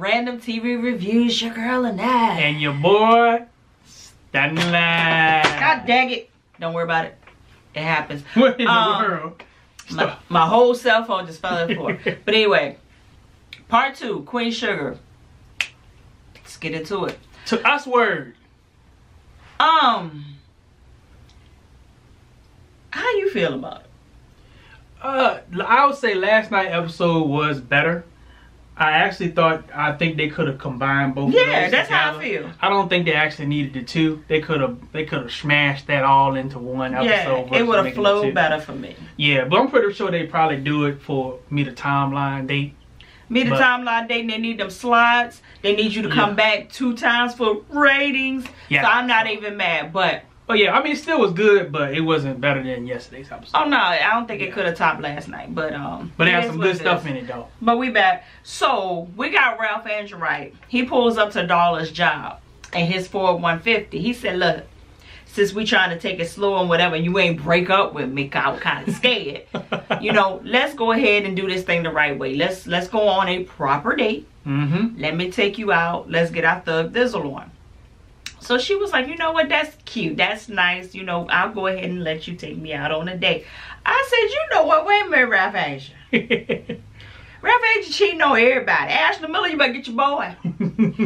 random TV reviews, your girl and I. And your boy, Stanley. God dang it. Don't worry about it. It happens. What in the Um, world? My, my whole cell phone just fell on the floor. but anyway, part two, Queen Sugar. Let's get into it. To us word. Um, how you feel about it? Uh, I would say last night episode was better. I actually thought I think they could have combined both. of Yeah, that's how I feel. I don't think they actually needed the two. They could have they could have smashed that all into one episode. Yeah, it would have flowed better for me. Yeah, but I'm pretty sure they probably do it for me the timeline date. Me the But- timeline dating, they need them slots. They need you to come Yeah. back two times for ratings. Yeah. So I'm not even mad. But Oh yeah, I mean it still was good, but it wasn't better than yesterday's episode. oh no, I don't think it could have topped last night. But um, but it is some good stuff is. in it though. But we back. So we got Ralph Angel right. He pulls up to Darla's job and his Ford 150. He said, "Look, since we trying to take it slow and whatever, you ain't break up with me. I was kind of scared. you know, let's go ahead and do this thing the right way. Let's let's go on a proper date. Mm-hmm. Let me take you out. Let's get our thug dizzle on." So she was like, you know what? That's cute. That's nice. You know, I'll go ahead and let you take me out on a date. I said, you know what? Wait a minute, Ralph Angel. Ralph Angel cheating on everybody. Ashley Miller, you better get your boy.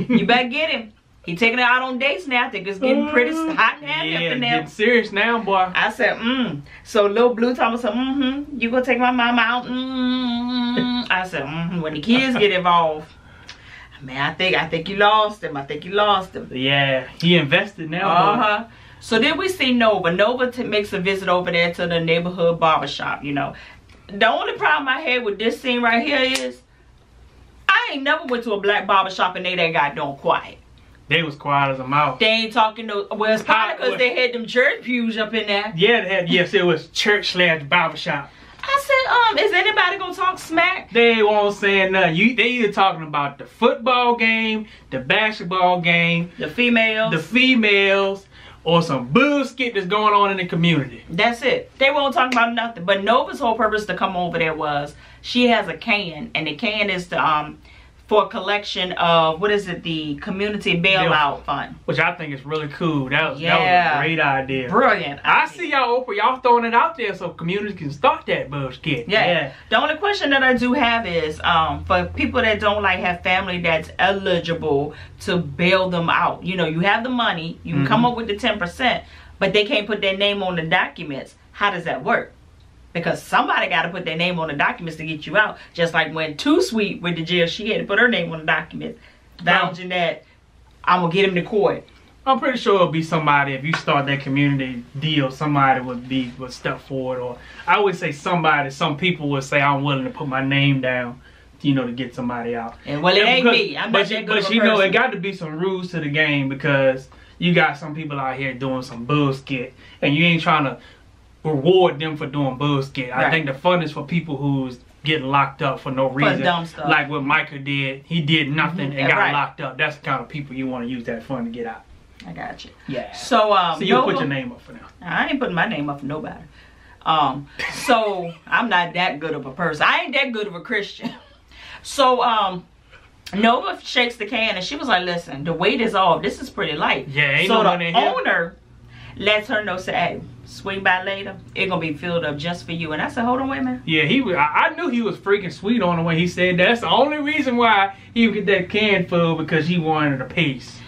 You better get him. He taking her out on dates now. I think it's getting pretty hot and now. yeah, Yeah, now. getting serious now, boy. I said, mm. So little blue Thomas said, mm-hmm. You gonna take my mama out? Mm-hmm. I said, mm-hmm. When the kids get involved, man, I think I think you lost him. I think you lost him. Yeah, he invested now. Uh-huh. So then we see Nova. Nova t- makes a visit over there to the neighborhood barbershop. You know, the only problem I had with this scene right here is I ain't never went to a black barbershop and they that got done quiet. They was quiet as a mouse. They ain't talking to. Well, it's probably because they had them church pews up in there. Yeah, they had, yes, it was church slash barbershop. I said, um, is anybody gonna talk smack? They won't say nothing. You, they either talking about the football game, the basketball game, The females. the females, or some bullshit that's going on in the community. That's it. They won't talk about nothing. But Nova's whole purpose to come over there was she has a can, and the can is to um for a collection of what is it? The community bailout fund. Which I think is really cool. That was, that Yeah. was a great idea. Brilliant. I idea. see y'all Oprah, y'all throwing it out there so communities can start that bullshit. Yeah. yeah The only question that I do have is um, for people that don't like have family that's eligible to bail them out. You know, you have the money, you can come Mhm. up with the ten percent, but they can't put their name on the documents. How does that work? Because somebody got to put their name on the documents to get you out. Just like when Too Sweet went to jail, she had to put her name on the documents, vouching that I'm gonna get him to court. I'm pretty sure it'll be somebody if you start that community deal, somebody would be would step forward or I would say somebody, some people would say I'm willing to put my name down, you know, to get somebody out. And well, it Yeah, ain't because- me. I'm but not you, that good but you know, it got to be some rules to the game because you got some people out here doing some bullshit, and you ain't trying to reward them for doing bullshit. I think the fun is for people who's getting locked up for no reason, stuff. like what Micah did. He did nothing Mhm, and got right. locked up. That's the kind of people you want to use that fun to get out. I got you. Yeah. So um, So you'll put your name up for now. I ain't putting my name up for nobody. Um, so I'm not that good of a person. I ain't that good of a Christian. So um, Nova shakes the can and she was like, "Listen, the weight is off. This is pretty light." Yeah, ain't so no the owner lets her know, say, "Hey, swing by later. It's gonna be filled up just for you." And I said, "Hold on, wait a minute." Yeah, he was. I, I knew he was freaking sweet on the way he said that. That's the only reason why he would get that can full because he wanted a piece.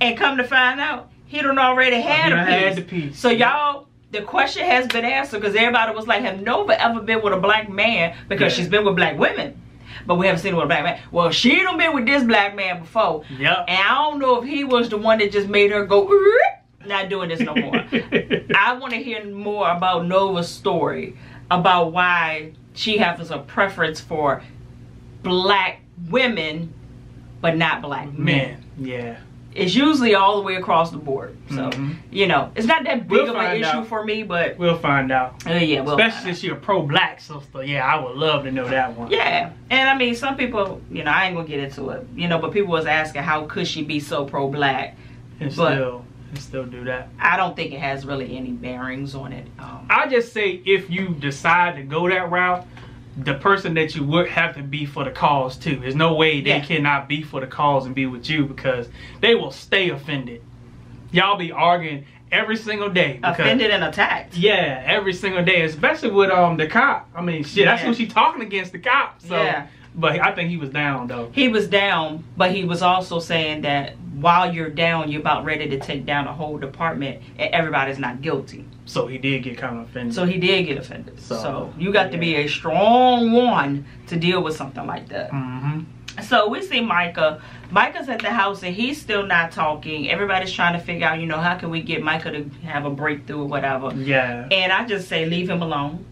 And come to find out, he don't already oh, had, He a, piece. had the piece. So y'all, the question has been answered because everybody was like, "Have Nova ever been with a black man?" Because Yeah. she's been with black women, but we haven't seen her with a black man. Well, she done been with this black man before, Yep. and I don't know if he was the one that just made her go. Not doing this no more. I want to hear more about Nova's story about why she has a preference for black women, but not black men. Man, yeah. It's usually all the way across the board. So Mhm. you know, it's not that big We'll of an issue out. for me, but We'll find out. uh, yeah, well, Especially since you're a pro-black sister. Yeah, I would love to know that one. yeah. And I mean, some people, you know, I ain't gonna get into it, you know, but people was asking how could she be so pro-black? And But- still, and still do that. I don't think it has really any bearings on it. Um, I just say if you decide to go that route, the person that you would have to be for the cause too. There's no way they Yeah. cannot be for the cause and be with you because they will stay offended. Y'all be arguing every single day. Because, Offended and attacked. Yeah, every single day, especially with um the cop. I mean, shit, that's Yeah. who she talking against the cop. So, Yeah. but I think he was down though. He was down, but he was also saying that while you're down, you're about ready to take down a whole department, and everybody's not guilty. So he did get kind of offended. So he did get offended. So, So, you got to be a strong one to deal with something like that. hmm So we see Micah. Micah's at the house and he's still not talking. Everybody's trying to figure out, you know, how can we get Micah to have a breakthrough or whatever. Yeah. And I just say leave him alone.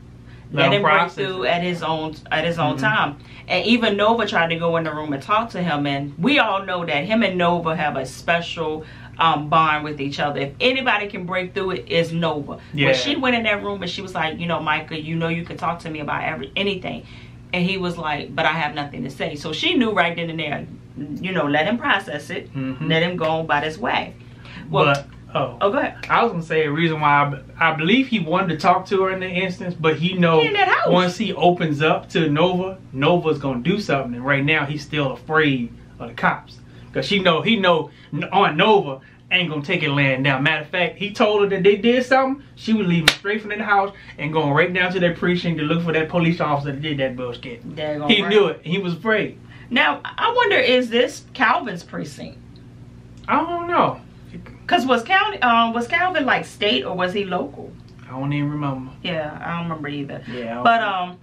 Let Let him break through at his own at his own Mhm. time. And even Nova tried to go in the room and talk to him, and we all know that him and Nova have a special um, bond with each other. If anybody can break through it, is Nova. Yeah. When she went in that room and she was like, you know, Micah, you know, you can talk to me about every anything, and he was like, but I have nothing to say. So she knew right then and there, you know, let him process it, Mhm. let him go about his way. Well, but oh, oh, go ahead. I was gonna say a reason why I believe he wanted to talk to her in the instance, but he know once he opens up to Nova, Nova's gonna do something. And right now he's still afraid of the cops because she know he know on Nova ain't gonna take it laying down. Matter of fact, he told her that they did something. She was leaving straight from the house and going right down to that precinct to look for that police officer that did that bullshit. He right. knew it. He was afraid. Now I wonder, is this Calvin's precinct? I don't know. Cause was Calvin um was Calvin like state or was he local? I don't even remember. Yeah, I don't remember either. Yeah. But um,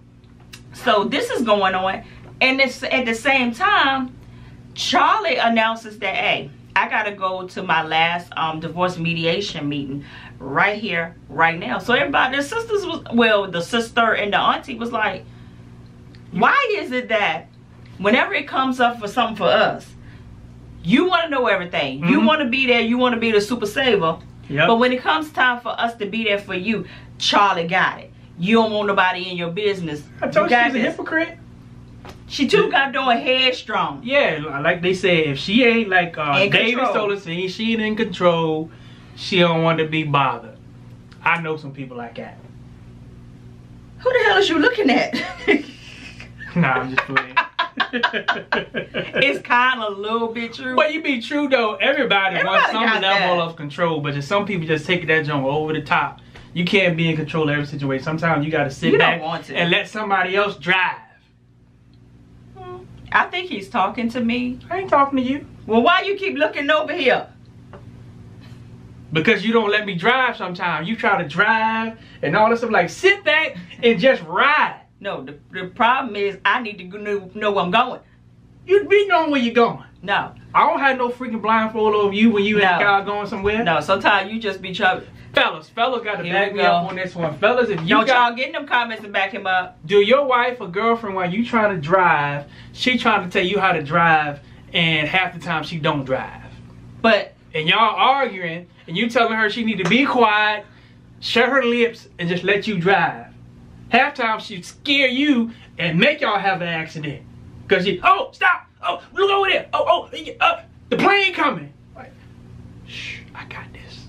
so this is going on, and it's at the same time, Charlie announces that hey, I gotta go to my last um divorce mediation meeting right here, right now. So everybody, the sisters was well, the sister and the auntie was like, why is it that whenever it comes up for something for us, you want to know everything, you Mhm. want to be there, you want to be the super saver. Yep. But when it comes time for us to be there for you, Charlie got it. You don't want nobody in your business. I told you you she's a hypocrite. She too got doing headstrong. Yeah, like they said, if she ain't like uh, In David control. told us, if she ain't in control, she don't want to be bothered. I know some people like that. Who the hell is you looking at? Nah, I'm just playing. it's kind of a little bit true. but you be true though. Everybody, wants Everybody some got level of control, but just some people just take that jump over the top. You can't be in control of every situation. Sometimes you got to sit You back and let somebody else drive. I think he's talking to me. I ain't talking to you Well, why you keep looking over here? because you don't let me drive. Sometimes you try to drive and all this stuff. Like sit back and just ride. No, the, the problem is I need to know, know where I'm going. You'd be knowing where you're going. No, I don't have no freaking blindfold over you when you No. the car going somewhere. no. Sometimes you just be trouble. Fellas, fellas got to Here back me up on this one. Fellas, if you Don't got y'all get in them comments and back him up. do your wife or girlfriend while you trying to drive, she trying to tell you how to drive, and half the time she don't drive. But And y'all arguing, and you telling her she need to be quiet, shut her lips, and just let you drive. Half time she scare you and make y'all have an accident. Cause you, oh, stop, oh, look over there, oh, oh, uh, the plane coming. Like, shh, I got this.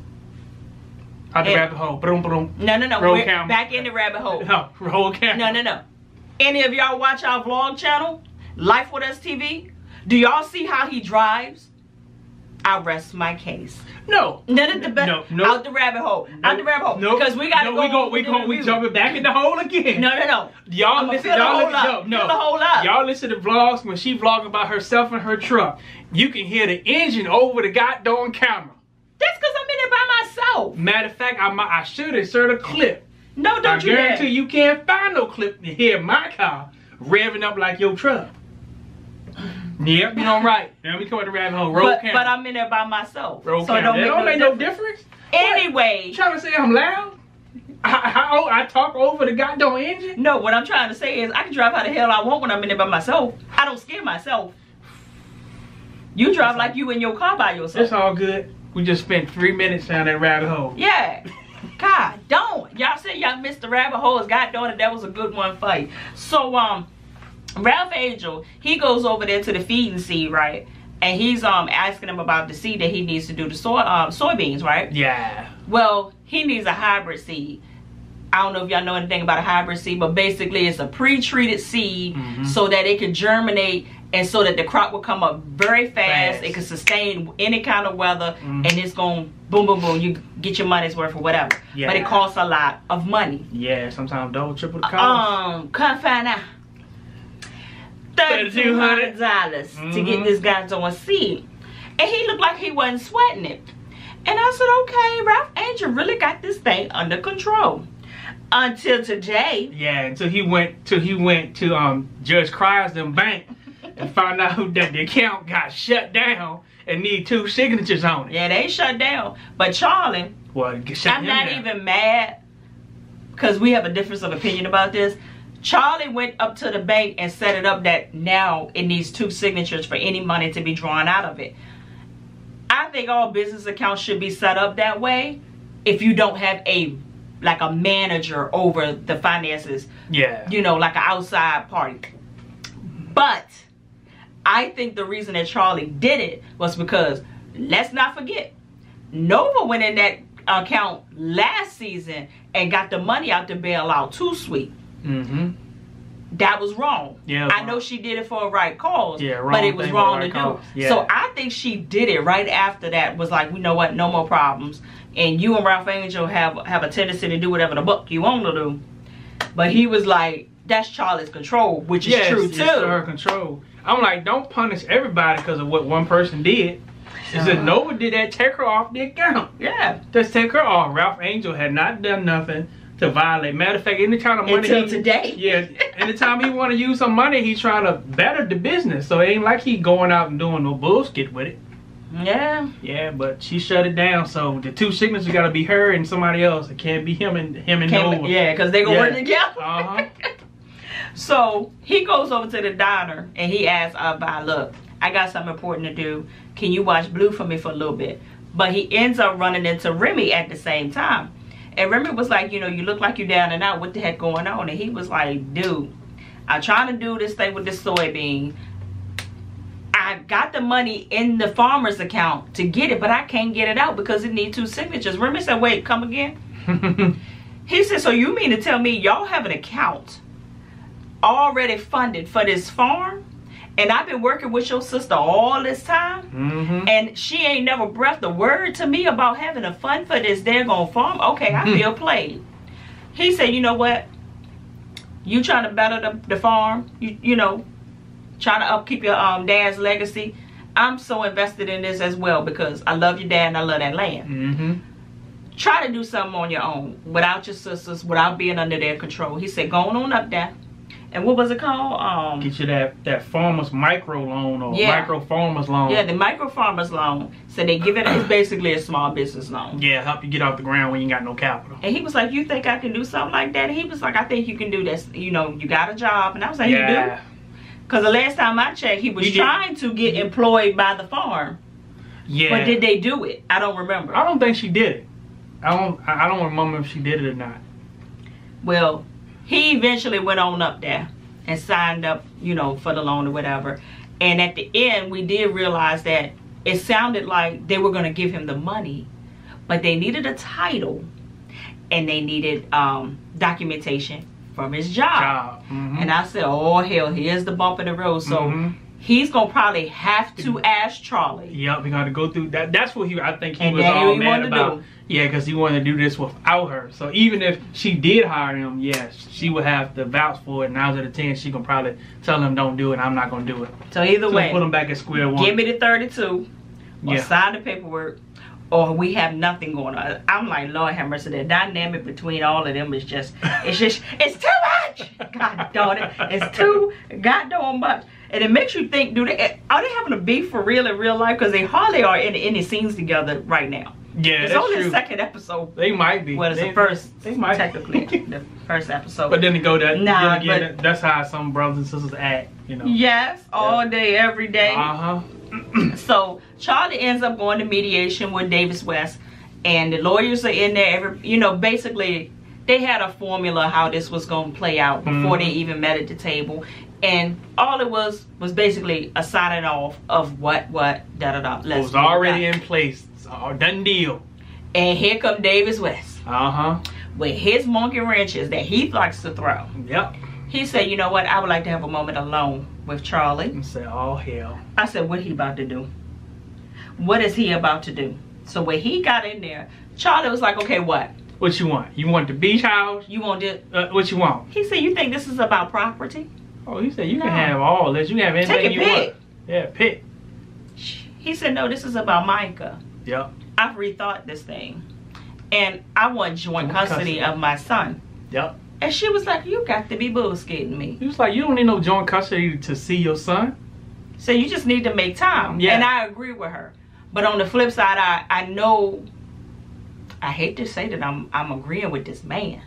Out the And- rabbit hole, boom, boom. no, no, no. Roll We're camera. back in the rabbit hole. No, roll camera. No, no, no. Any of y'all watch our vlog channel, Life with Us TV? Do y'all see how he drives? I rest my case. No. None of the be- No, no. out the rabbit hole. out the rabbit hole. No, because we gotta no, go. we go, we go, we review. jumping back in the hole again. No, no, no. Y'all listen, y'all listen, no, no. Fill the hole up. Y'all listen to vlogs when she vlogging about herself and her truck. You can hear the engine over the goddamn camera. That's because I'm in there by myself. Matter of fact, I might, I should insert a clip. No, don't you dare. guarantee you can't find no clip to hear my car revving up like your truck. Yep, you know right. Now we come at the rabbit hole. Roll But, camera. but I'm in there by myself. Roll so it don't make, don't no, make no difference. difference. Anyway, You trying to say I'm loud? I, I, I talk over the goddamn engine? no, what I'm trying to say is I can drive how the hell I want when I'm in there by myself. I don't scare myself. You drive like you in your car by yourself. It's all good. We just spent three minutes down that rabbit hole. Yeah. God, don't. Y'all said y'all missed the rabbit holes. God darn it, that was a good one fight. So, um, Ralph Angel, he goes over there to the feeding seed, right? And he's um asking him about the seed that he needs to do the soy um, soybeans, right? Yeah. Well, he needs a hybrid seed. I don't know if y'all know anything about a hybrid seed, but basically it's a pre-treated seed Mhm. so that it can germinate and so that the crop will come up very fast. Fast. It can sustain any kind of weather Mhm. and it's going to boom, boom, boom. You get your money's worth or whatever. Yeah. But it costs a lot of money. Yeah, sometimes double, triple the cost. Um, come find out. Thirty-two hundred dollars to get Mhm. this guy doing seed, and he looked like he wasn't sweating it. And I said, okay, Ralph Angel really got this thing under control. Until today, yeah, until he went till he went to um Judge Chrysler Bank and found out that the account got shut down and need two signatures on it. yeah, they shut down. But Charlie, Well, I'm not down. even mad because we have a difference of opinion about this. Charlie went up to the bank and set it up that now it needs two signatures for any money to be drawn out of it. I think all business accounts should be set up that way if you don't have a like a manager over the finances, Yeah. you know, like an outside party. But I think the reason that Charlie did it was because let's not forget, Nova went in that account last season and got the money out to bail out Too Sweet. Mm-hmm. That was wrong. Yeah, was I know she did it for a right cause. Yeah, but it was wrong for to right do. Yeah. So I think she did it right after that. Was like, you know what? No more problems. And you and Ralph Angel have have a tendency to do whatever the buck you want to do. But he was like, that's Charlie's control, which is yes, true it's too. her control. I'm like, don't punish everybody because of what one person did. Is that Nova did that? Take her off the account. Yeah. Just take her off. Ralph Angel had not done nothing to violate. Matter of fact, any kind of money Until he, today. Yeah, anytime he want to use some money, he's trying to better the business. So it ain't like he going out and doing no bullshit with it. Yeah. Yeah, but she shut it down. So the two signatures got to be her and somebody else. It can't be him and him and Nova. yeah, because they gonna Yeah. work together. Uh-huh. So he goes over to the diner and he asks Abba, look, I got something important to do. Can you watch Blue for me for a little bit? But he ends up running into Remy at the same time. And Remy was like, you know, you look like you're down and out. What the heck going on? And he was like, dude, I'm trying to do this thing with this soybean. I got the money in the farmer's account to get it, but I can't get it out because it needs two signatures. Remy said, wait, come again? He said, so you mean to tell me y'all have an account already funded for this farm? And I've been working with your sister all this time? hmm And she ain't never breathed a word to me about having a fund for this daggone farm? Okay, I feel played. He said, you know what? You trying to better the, the farm, you, you know, trying to upkeep your um, dad's legacy. I'm so invested in this as well because I love your dad and I love that land hmm try to do something on your own without your sisters, without being under their control. He said, going on up there. And what was it called? Um, Get you that that farmer's micro loan or Yeah. micro farmer's loan. yeah, the micro farmers loan. So they give it, it's basically a small business loan. Yeah, help you get off the ground when you got no capital. And he was like, you think I can do something like that? And he was like, I think you can do this. You know, you got a job. And I was like, you do? yeah. Because the last time I checked, he was did. trying to get employed by the farm. Yeah. But did they do it? I don't remember. I don't think she did it. I don't. I don't remember if she did it or not. Well, he eventually went on up there and signed up, you know, for the loan or whatever. And at the end, we did realize that it sounded like they were going to give him the money, but they needed a title and they needed um, documentation from his job. Job. Mhm. And I said, oh, hell, here's the bump in the road. So Mhm. He's going to probably have to mm-hmm. ask Charlie. Yep, we got to go through that. That's what he. I think he And was all he mad about. Yeah, because he wanted to do this without her. So even if she did hire him, yes, she would have to vouch for it. Nine out of ten, she can probably tell him don't do it. I'm not gonna do it. So either So way, put him back at square one. give me the 32 or Yeah. sign the paperwork or we have nothing going on. I'm like, Lord have mercy. The dynamic between all of them is just, it's just, it's too much. God darn it. It's too goddamn much. And it makes you think, do they, are they having a beef for real in real life? Because they hardly are in any scenes together right now. yeah, It's only true. the second episode. They might be. Well, it's they, the first, They might technically, the first episode. But then to go that. Nah, again, but- that's how some brothers and sisters act. You know. yes, all day, every day. Uh huh. So Charlie ends up going to mediation with Davis West, and the lawyers are in there. Every you know, basically they had a formula how this was going to play out before Mhm. they even met at the table, and all it was was basically a signing off of what what da da da. It Let's was already in place. It's all done deal. And here come Davis West. Uh huh. with his monkey wrenches that he likes to throw. Yep. He said, you know what, I would like to have a moment alone with Charlie. And say, oh hell. I said, what he about to do? What is he about to do? So when he got in there, Charlie was like, okay, what? What you want? You want the beach house? You want to? Uh, what you want? He said, you think this is about property? Oh, he said you No. can have all this. You can have anything you pick. want. Yeah, pick. He said, no, this is about Micah. Yep. I've rethought this thing. And I want joint Joint custody custody. of my son. Yep. And she was like, you got to be bullshitting me. He was like, you don't need no joint custody to see your son. So you just need to make time. Yeah. And I agree with her. But on the flip side, I, I know I hate to say that I'm I'm agreeing with this man.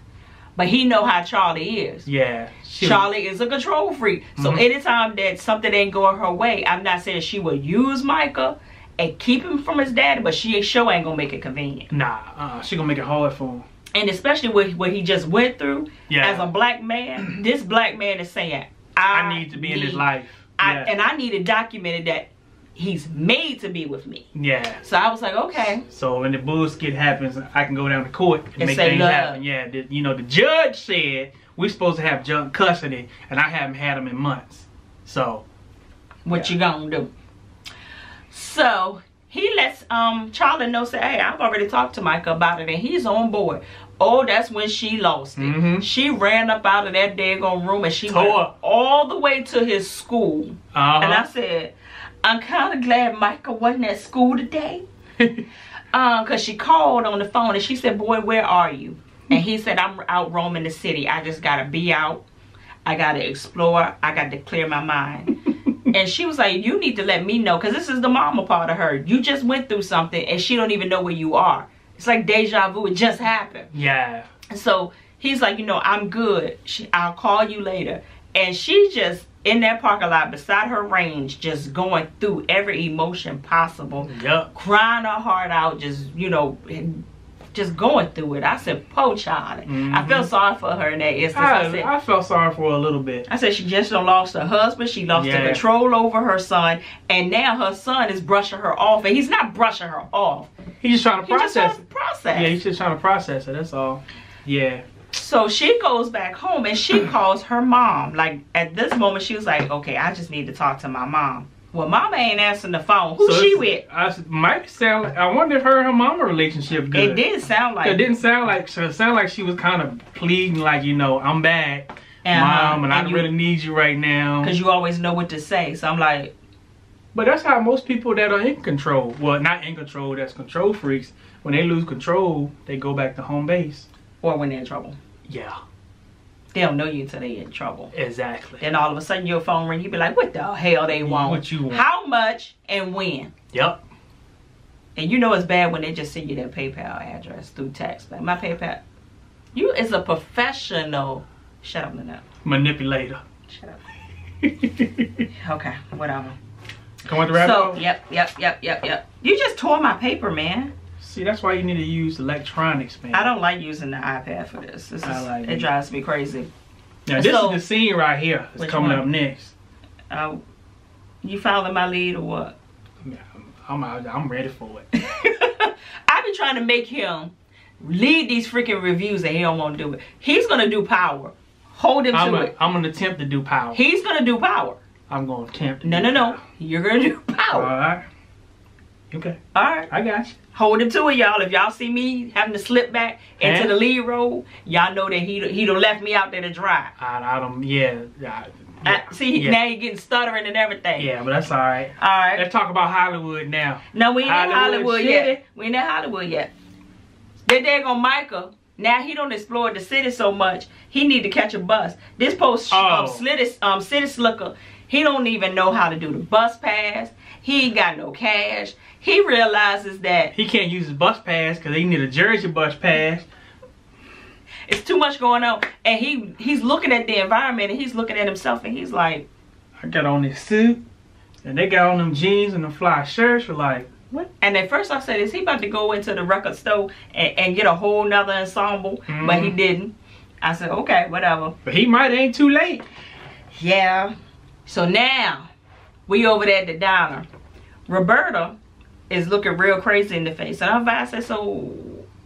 But he know how Charlie is. Yeah. She Charlie is a control freak. So Mhm. anytime that something ain't going her way, I'm not saying she will use Micah and keep him from his daddy, but she sure ain't gonna make it convenient. Nah, uh, she gonna make it hard for him. And especially with what he just went through Yeah. as a black man, this black man is saying, I, I need to be in his need- life. I, yeah. And I need it documented that he's made to be with me. yeah. So I was like, okay. So when the bullshit happens, I can go down to court and, And make things love. happen. Yeah, the, you know the judge said we're supposed to have joint custody, and I haven't had them in months. So what Yeah. you gonna do so he lets um charlie know say hey i've already talked to micah about it and he's on board oh that's when she lost it Mhm. she ran up out of that daggone room and she Tore went all the way to his school uh -huh. and i said i'm kind of glad micah wasn't at school today um because she called on the phone and she said boy where are you and he said i'm out roaming the city i just gotta be out i gotta explore i gotta clear my mind and she was like, "You need to let me know, cause this is the mama part of her. You just went through something, and she don't even know where you are. It's like deja vu. It just happened." yeah. So he's like, "You know, I'm good. She, I'll call you later." And she just in that parking lot beside her range, just going through every emotion possible, Yup. crying her heart out, just you know, just going through it. I said, "Po Charlie." I Mhm. felt sorry for her in that instance. I, said, I, I felt sorry for her a little bit. I said she just lost her husband. She lost the control over her son, and now her son is brushing her off. And he's not brushing her off. He's just trying to process wants to process. Yeah, he's just trying to process it. That's all. Yeah. So she goes back home and she calls her mom. Like at this moment, she was like, "Okay, I just need to talk to my mom." Well, mama ain't answering the phone. Who's So she it's- with? I s- might sound. Like, I wonder if her and her mama relationship good. It did sound like It didn't sound like. So it sounded like she was kind of pleading, like you know, I'm back, Uh-huh. mom, and, I And you- really need you right now. because you always know what to say. So I'm like, But that's how most people that are in control, well, not in control, that's control freaks. When they lose control, they go back to home base. or when they're in trouble, Yeah, they don't know you until they're in trouble. exactly. Then all of a sudden your phone ring, you be like, "What the hell they want? What you want? How much and when?" Yep. And you know it's bad when they just send you their PayPal address through text. Like my PayPal, you is a professional. Shut up, Lynette. Manipulator. Shut up. Okay, whatever. Come with the rabbit So yep, yep, yep, yep, yep. You just tore my paper, man. See, that's why you need to use electronics, man. I don't like using the iPad for this. This is I like it it. drives me crazy. Now, this So- is the scene right here. It's coming one? up next. Uh, you following my lead or what? I'm, I'm, I'm ready for it. I've been trying to make him lead these freaking reviews and he don't want to do it. He's gonna do power. Hold him I'm, to a, it. I'm gonna attempt to do power. He's gonna do power. I'm gonna attempt. To No, do no, no. power. You're gonna do power. right. Okay, All right. I got you. Hold him to it, y'all. If y'all see me having to slip back into Eh? the lead role, y'all know that he he done left me out there to dry. I, I don't. Yeah. I, Uh, see, yeah. now he getting stuttering and everything. Yeah, but that's all right. All right. Let's talk about Hollywood now. No, we ain't in Hollywood Hollywood City. yet. We ain't in Hollywood yet. That daggone Micah. Now he don't explore the city so much. He need to catch a bus. This post um, Oh. city, um, city slicker. He don't even know how to do the bus pass. He ain't got no cash. He realizes that He can't use his bus pass because he need a Jersey bus pass. it's too much going on, and he he's looking at the environment and he's looking at himself and he's like, I got on this suit, and they got on them jeans and the fly shirts. We're like, what? And at first I said, is he about to go into the record store and, and get a whole nother ensemble? But he Mhm. didn't. I said, okay, whatever. but he might ain't too late. Yeah. So now we over there at the diner. Roberta is looking real crazy in the face. And I said, so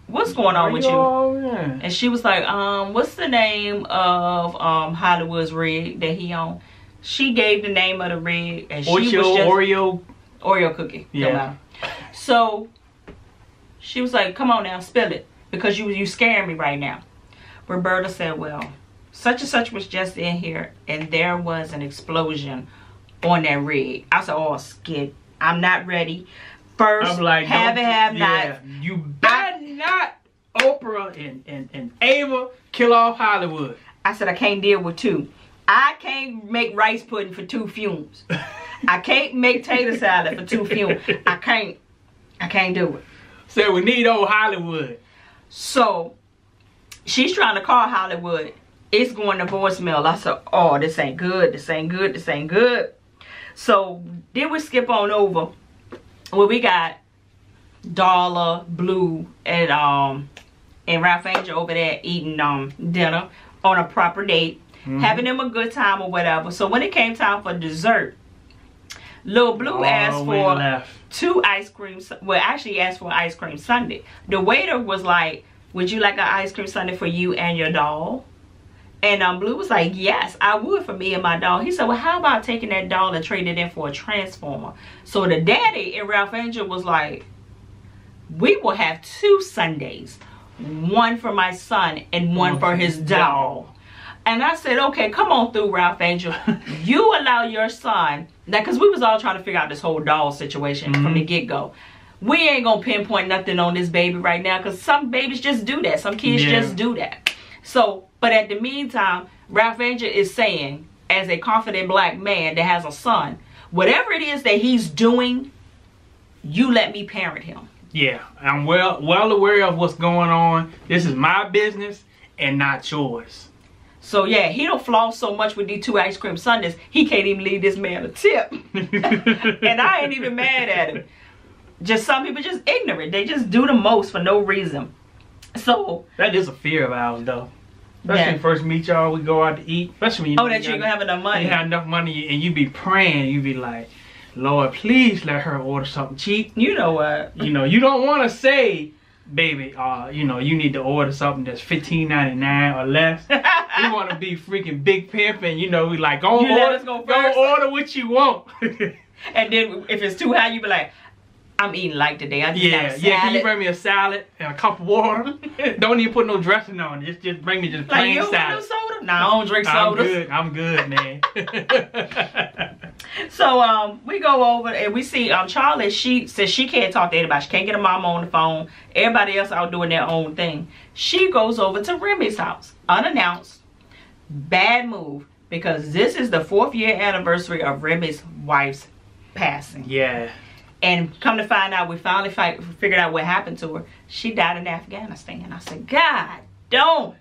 what's going on with you? Oh, yeah. And she was like, um, what's the name of um Hollywood's rig that he on? She gave the name of the rig and she was Oreo, just Oreo. Oreo cookie. Yeah. So she was like, come on now, spill it. Because you you scaring me right now. Roberta said, well, such and such was just in here and there was an explosion on that rig. I said, oh, skid. I'm not ready. 1st I'm like, have it, have yeah, not. You better not Oprah and, and, and Ava kill off Hollywood. I said, I can't deal with two. I can't make rice pudding for two fumes. I can't make tater salad for two fumes. I can't. I can't do it. Said we need old Hollywood. So she's trying to call Hollywood. It's going to voicemail. I said, oh, this ain't good. This ain't good. This ain't good. So then we skip on over. Well, we got Darla, Blue, and um and Ralph Angel over there eating um dinner on a proper date, having them a good time or whatever. So when it came time for dessert, Lil Blue asked All way for left. two ice creams. Well, actually asked for an ice cream sundae. The waiter was like, "Would you like an ice cream sundae for you and your doll?" And um, Blue was like, "Yes, I would for me and my doll." He said, "Well, how about taking that doll and trading it in for a transformer?" So the daddy and Ralph Angel was like, "We will have two Sundays, one for my son and one for his doll." And I said, okay, come on through, Ralph Angel. you allow your son, now, because we was all trying to figure out this whole doll situation from the get-go. We ain't going to pinpoint nothing on this baby right now because some babies just do that. Some kids Yeah. just do that. So, but at the meantime, Ralph Angel is saying, as a confident black man that has a son, whatever it is that he's doing, you let me parent him. Yeah, I'm well well aware of what's going on. This is my business and not yours. So yeah, he don't floss so much with these two ice cream sundaes, he can't even leave this man a tip. and I ain't even mad at him. Just some people just ignorant. They just do the most for no reason. So That is a fear of ours, though. Especially Yeah. first meet y'all, we go out to eat. Especially when you, oh that you ain't gonna have enough money. you have enough money and you be praying. You be like, Lord, please let her order something cheap. You know what? You know, you don't want to say, baby, uh, you know, you need to order something that's fifteen ninety nine or less. we want to be freaking big pimp and you know, we like, go You order, go first? order what you want. and then if it's too high, you be like, I'm eating light today. I just Yeah, yeah. Can you bring me a salad and a cup of water? don't even put no dressing on it. Just, just bring me just like plain you don't want no salad. soda? Nah, I don't drink soda. I'm good. I'm good, man. So um, we go over and we see um Charlie. She says she can't talk to anybody. She can't get her mama on the phone. Everybody else out doing their own thing. She goes over to Remy's house unannounced. Bad move because this is the fourth year anniversary of Remy's wife's passing. yeah. And come to find out, we finally fi- figured out what happened to her. She died in Afghanistan. And I said, God, don't.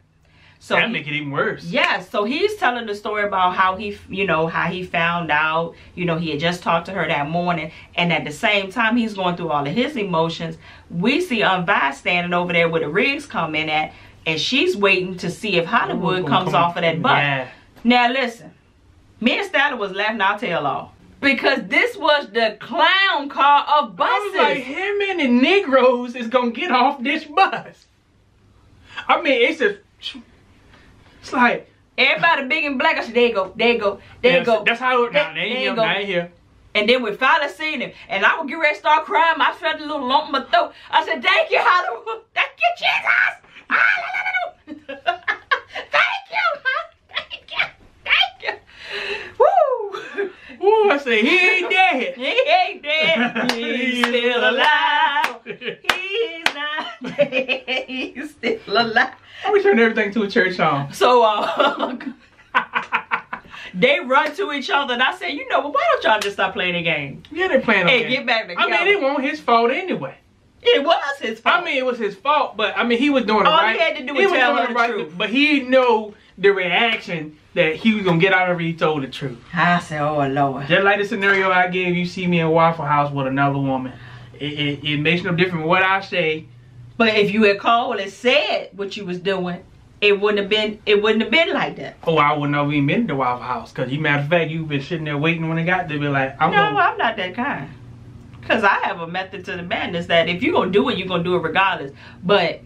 So that make it even worse. Yes, so he's telling the story about how he, you know, how he found out, you know, he had just talked to her that morning, and at the same time he's going through all of his emotions. We see Aunt Vi standing over there where the rigs come in at, and she's waiting to see if Hollywood Ooh, comes come- off of that bus. Yeah. Now listen, me and Stella was laughing our tail off because this was the clown car of buses. I was like, him and the Negroes is gonna get off this bus. I mean, it's a, it's like, Everybody big and black. I said, there you go, there you go, there you go. that's how. Nah, There- you go. Here. And then we finally seen him. And I was getting ready to start crying. I felt a little lump in my throat. I said, thank you, Hollywood. Thank you, Jesus. Hallelujah. Thank you. Thank you. Thank you. Woo. Ooh, I say he ain't dead. He ain't dead. He's still alive. He's not dead. He's still alive. We turn everything to a church song. So, uh, they run to each other. And I said, you know, what? why don't y'all just stop playing the game? yeah, they're playing. Hey, get back I mean, it wasn't his fault anyway. It was his fault. I mean, it was his fault, but I mean, he was doing the All he had to do he was tell doing her the truth. But he know the reaction that he was gonna get out of it. He told the truth. I said, oh Lord. Just like the scenario I gave, you see me in Waffle House with another woman. It, it, it makes no difference what I say. But if you had called and said what you was doing, it wouldn't have been. It wouldn't have been like that. Oh, I would never even been to Waffle House. Cause you matter of fact, you've been sitting there waiting when it got to be like, I'm no, gonna. I'm not that kind. Cause I have a method to the madness that if you're gonna do it, you're gonna do it regardless. But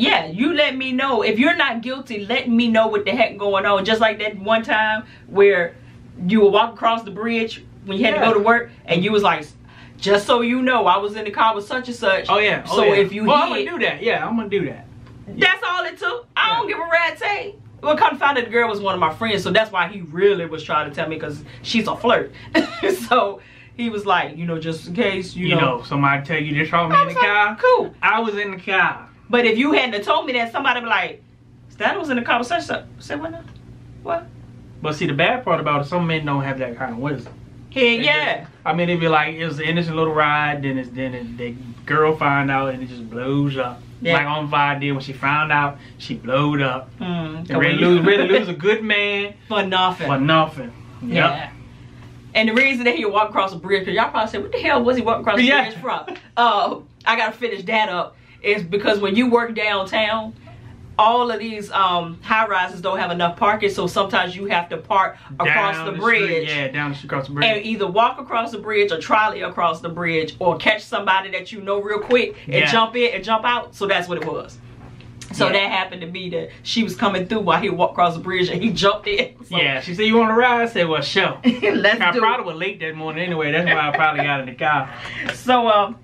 yeah, you let me know. If you're not guilty, let me know what the heck going on. Just like that one time where you were walking across the bridge when you had Yeah. to go to work and you was like, just so you know, I was in the car with such and such. Oh yeah. Oh, So yeah. if you well, I'm gonna do that. Yeah, I'm gonna do that. That's all it took. I Yeah. don't give a rat's a. Well, kind of found out the girl was one of my friends, so that's why he really was trying to tell me because she's a flirt. so he was like, you know, just in case, you, You, know. know, somebody tell you this wrong I in the like, car. cool. I was in the car. But if you hadn't told me that, somebody would be like, Stan was in the conversation. with such and such. Say what now? What? But see, the bad part about it, some men don't have that kind of wisdom. Hey, They yeah. I mean, it'd be like it was an innocent little ride, then it's then it, the girl find out and it just blows up. Yeah. Like on Vi did when she found out, she blowed up. Mm, to lose, to lose a good man for nothing. for nothing. Yep. Yeah. And the reason that he walked across the bridge, because y'all probably said, what the hell was he walking across the Yeah. bridge from? Uh, I gotta finish that up. Is because when you work downtown, all of these um, high rises don't have enough parking, so sometimes you have to park across the street, bridge. yeah, down the street across the bridge. And either walk across the bridge or trolley across the bridge or catch somebody that you know real quick and Yeah. jump in and jump out. So that's what it was. So Yeah. that happened to be that she was coming through while he walked across the bridge and he jumped in. So yeah, she said, You want to ride? I said, Well, sure. let's I do it. probably was late that morning anyway. That's why I probably got in the car. So um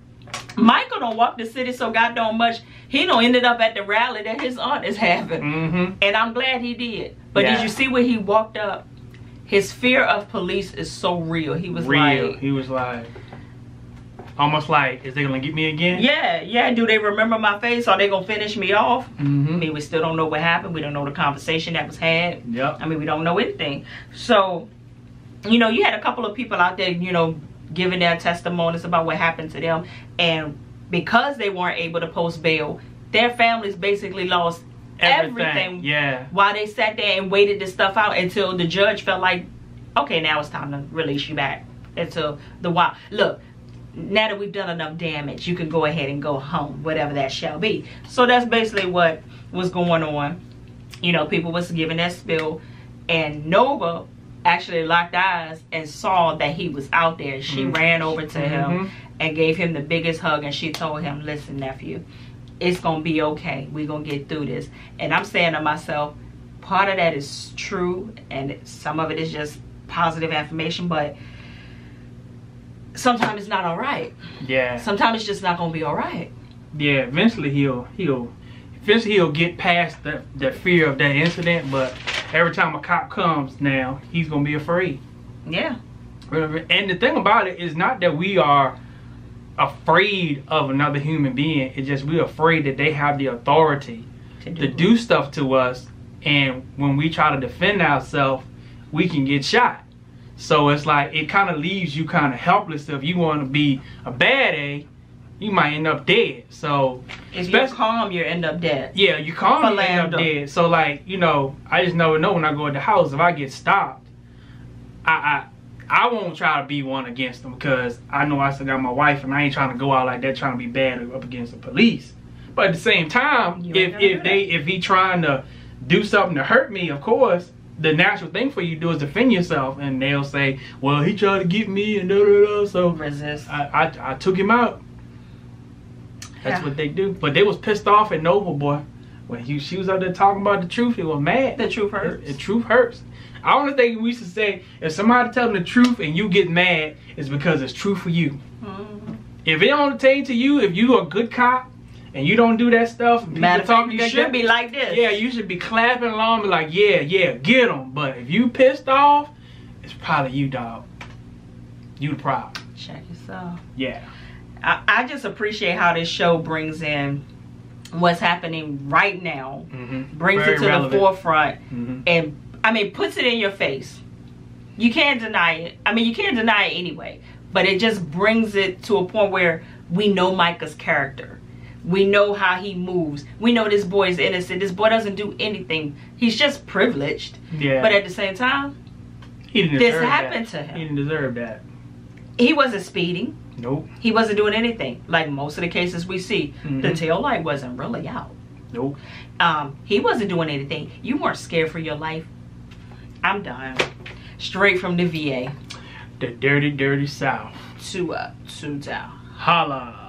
Micah don't walk the city so goddamn much. He don't ended up at the rally that his aunt is having. Mm-hmm. And I'm glad he did. But Yeah. did you see where he walked up? His fear of police is so real. He was Real. like he was like, almost like, Is they going to get me again? Yeah, yeah, do they remember my face? Are they gonna finish me off? I Mm-hmm. mean, we still don't know what happened. We don't know the conversation that was had. Yep. I mean, we don't know anything. So, you know, you had a couple of people out there, you know, giving their testimonies about what happened to them. And because they weren't able to post bail, their families basically lost Everything. everything, Yeah. while they sat there and waited this stuff out until the judge felt like, okay, now it's time to release you back. Until the while. Look, now that we've done enough damage, you can go ahead and go home, whatever that shall be. So that's basically what was going on. You know, people was giving that spill, and Nova actually locked eyes and saw that he was out there. She Mhm. ran over to him Mhm. and gave him the biggest hug, and she told him, "Listen, nephew, it's gonna be okay. We're gonna get through this." And I'm saying to myself, part of that is true, and some of it is just positive affirmation, but sometimes it's not all right. Yeah. Sometimes it's just not gonna be all right. Yeah, eventually he'll he'll eventually he'll get past the the fear of that incident, but every time a cop comes now, he's gonna be afraid. Yeah. And the thing about it is not that we are afraid of another human being, it's just we're afraid that they have the authority To to do stuff to us and when we try to defend ourselves, we can get shot. So it's like it kind of leaves you kind of helpless if you want to be a bad A, you might end up dead. So If you're Especially- calm, you end up dead. yeah, you calm For and end up dead. So like, you know, I just never know when I go in the house if I get stopped, I I I won't try to be one against them because I know I still got my wife and I ain't trying to go out like that trying to be bad up against the police. But at the same time, You if ain't gonna do if they if he trying to do something to hurt me, of course, the natural thing for you to do is defend yourself, and they'll say, "Well, he tried to get me," and da da da. So Resist. I, I I took him out. That's Yeah. what they do. But they was pissed off at Nova boy when he, she was out there talking about the truth. He was mad. The truth hurts. the truth hurts. I only think we should say if somebody tell them the truth and you get mad, it's because it's true for you. Mhm. If it don't pertain to you, if you a good cop and you don't do that stuff, people Matter talking fact, you shit, should be like this. yeah, you should be clapping along, be like, yeah, yeah, get them. But if you pissed off, it's probably you, dog. You the problem. Check yourself. Yeah. I, I just appreciate how this show brings in what's happening right now, Mm-hmm. brings it to the forefront, Mm-hmm. and I mean puts it in your face. You can't deny it. I mean, you can't deny it anyway, but it just brings it to a point where we know Micah's character. We know how he moves. We know this boy is innocent. This boy doesn't do anything. He's just privileged. Yeah. But at the same time, he didn't this happened that. to him. He didn't deserve that. he wasn't speeding. Nope. He wasn't doing anything. Like most of the cases we see, the Mhm. tail light wasn't really out. Nope. Um, he wasn't doing anything. You weren't scared for your life. I'm done. Straight from the VA The dirty, dirty South. to uh to down. Holla.